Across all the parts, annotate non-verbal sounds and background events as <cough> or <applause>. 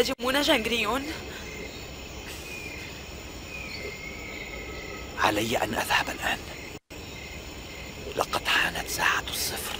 يهاجمون جانجريون علي أن أذهب الآن. لقد حانت ساعة الصفر.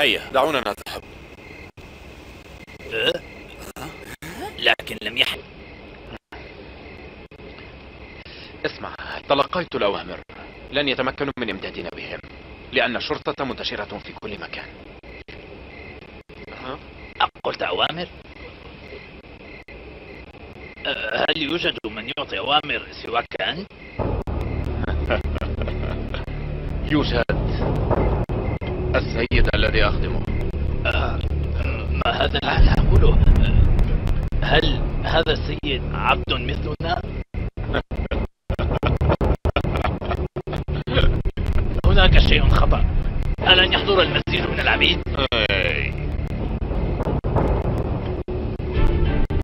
هيا دعونا نذهب أه؟ لكن لم يحل اسمع تلقيت الأوامر لن يتمكنوا من إمدادنا بهم لأن الشرطة منتشرة في كل مكان قلت أوامر؟ أه، هل يوجد من يعطي أوامر سواك أنت؟ <laughs> يوجد السيد الذي أخدمه أه، ما هذا الذي أقوله؟ هل هذا السيد عبد مثلنا؟ هناك شيء خطأ ألن يحضر المزيد من العبيد؟